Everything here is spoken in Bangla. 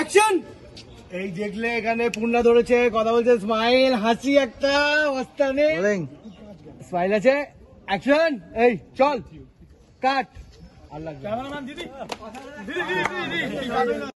অ্যাকশন এই দেখলে এখানে পূর্ণা ধরেছে কথা বলছে স্মাইল হাসি একটা অস্তানে। স্মাইল আছে। অ্যাকশন এই চল। কাট আল্লাহ